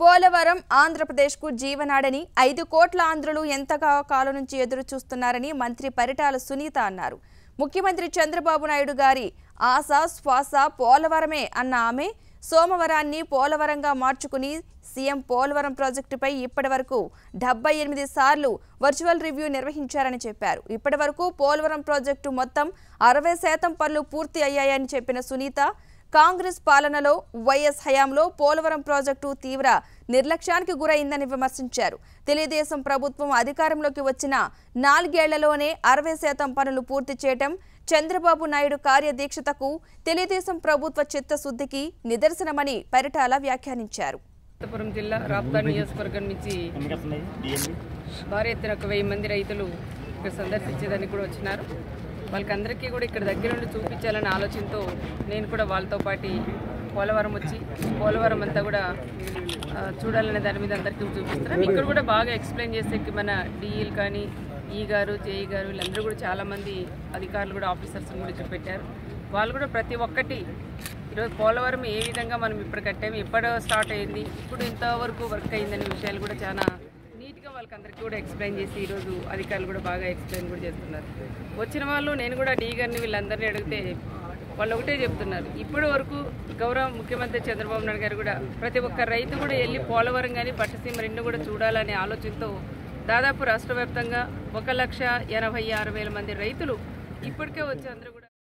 పోలవరం ఆంధ్రప్రదేశ్కు జీవనాడని ఐదు కోట్ల ఆంధ్రులు ఎంతగా కాలం నుంచి ఎదురు చూస్తున్నారని మంత్రి పరిటాల సునీత అన్నారు. ముఖ్యమంత్రి చంద్రబాబు నాయుడు గారి ఆశ శ్వాస పోలవరమే అన్న ఆమె సోమవరాన్ని పోలవరంగా మార్చుకుని సీఎం పోలవరం ప్రాజెక్టుపై ఇప్పటివరకు డెబ్బై ఎనిమిది సార్లు వర్చువల్ రివ్యూ నిర్వహించారని చెప్పారు. ఇప్పటివరకు పోలవరం ప్రాజెక్టు మొత్తం అరవై శాతం పనులు పూర్తి అయ్యాయని చెప్పిన సునీత కాంగ్రెస్ పాలనలో వైఎస్ హయాంలో పోలవరం ప్రాజెక్టు తీవ్ర నిర్లక్ష్యానికి గురైందని విమర్శించారు. తెలుగుదేశం ప్రభుత్వం అధికారంలోకి వచ్చిన నాలుగేళ్ళలోనే అరవై శాతం పనులు పూర్తి చేయటం చంద్రబాబు నాయుడు కార్యదీక్షతకు తెలుగుదేశం ప్రభుత్వ చిత్తశుద్ధికి నిదర్శనమని పరిటాల వ్యాఖ్యానించారు. అనంతపురం జిల్లా రాప్తా నియోజకవర్గం నుంచి భారీ ఎత్తున ఒక వెయ్యి మంది రైతులు ఇక్కడ సందర్శించేదానికి కూడా వచ్చినారు. వాళ్ళకందరికీ కూడా ఇక్కడ దగ్గర నుండి చూపించాలనే ఆలోచనతో నేను కూడా వాళ్ళతో పాటు పోలవరం వచ్చి పోలవరం అంతా కూడా చూడాలనే దాని మీద అందరికీ చూపిస్తున్నాం ఇక్కడ కూడా బాగా ఎక్స్ప్లెయిన్ చేసేకి మన డిఈలు కానీ ఈ గారు జేఈ గారు వీళ్ళందరూ కూడా చాలామంది అధికారులు కూడా ఆఫీసర్స్ కూడా ఇక్కడ పెట్టారు. వాళ్ళు కూడా ప్రతి ఒక్కటి ఈరోజు పోలవరం ఏ విధంగా మనం ఇప్పుడు కట్టాము ఎప్పుడో స్టార్ట్ అయింది ఇప్పుడు ఇంతవరకు వర్క్ అయిందనే విషయాలు కూడా చాలా నీట్గా వాళ్ళకి అందరికీ కూడా ఎక్స్ప్లెయిన్ చేసి ఈరోజు అధికారులు కూడా బాగా ఎక్స్ప్లెయిన్ కూడా చేస్తున్నారు. వచ్చిన వాళ్ళు నేను కూడా డీ గారిని వీళ్ళందరినీ అడిగితే వాళ్ళు ఒకటే చెప్తున్నారు. ఇప్పటి వరకు గౌరవ ముఖ్యమంత్రి చంద్రబాబు నాయుడు గారు కూడా ప్రతి ఒక్క రైతు కూడా వెళ్ళి పోలవరం కానీ పట్టసీమ రెండు కూడా చూడాలనే ఆలోచనతో దాదాపు రాష్ట్ర వ్యాప్తంగా ఒక లక్ష ఎనభై ఆరు వేల మంది రైతులు ఇప్పటికే వచ్చి అందరూ